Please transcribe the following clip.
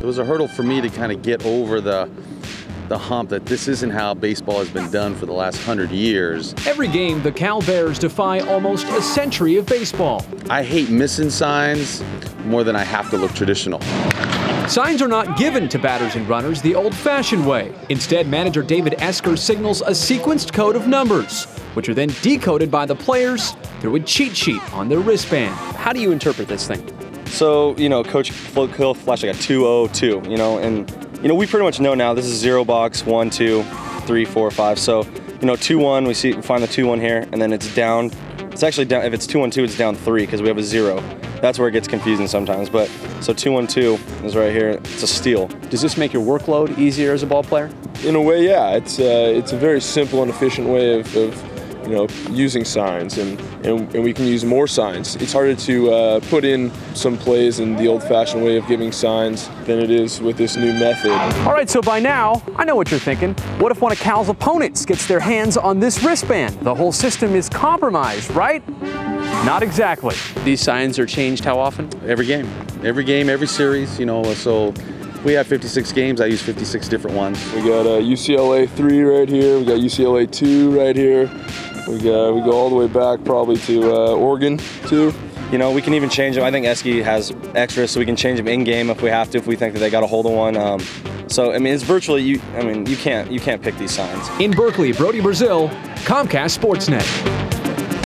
It was a hurdle for me to kind of get over the the hump that this isn't how baseball has been done for the last hundred years. Every game, the Cal Bears defy almost a century of baseball. I hate missing signs more than I have to look traditional. Signs are not given to batters and runners the old fashioned way. Instead, manager David Esquer signals a sequenced code of numbers, which are then decoded by the players through a cheat sheet on their wristband. How do you interpret this thing? So, you know, Coach Hill flashed like a 202, you know, and, you know, we pretty much know now this is zero box, one, two, three, four, five. So, you know, 2 1, we see, we find the 2 1 here, and then it's down. It's actually down, if it's 2 1 2, it's down three because we have a zero. That's where it gets confusing sometimes. But so 2 1 2 is right here. It's a steal. Does this make your workload easier as a ball player? In a way, yeah. It's, uh, it's a very simple and efficient way of, of you know, using signs, and, and, and, we can use more signs. It's harder to uh, put in some plays in the old-fashioned way of giving signs than it is with this new method. All right, so by now, I know what you're thinking. What if one of Cal's opponents gets their hands on this wristband? The whole system is compromised, right? Not exactly. These signs are changed how often? Every game. Every game, every series, you know, so we have 56 games. I use 56 different ones. We got uh, UCLA 3 right here. We got UCLA 2 right here. We go, we go all the way back probably to uh, Oregon too. You know, we can even change them. I think Esky has extras, so we can change them in game if we have to, if we think that they got a hold of one. Um, so I mean, it's virtually you. I mean, you can't you can't pick these signs. In Berkeley, Brodie Brazil, Comcast Sportsnet.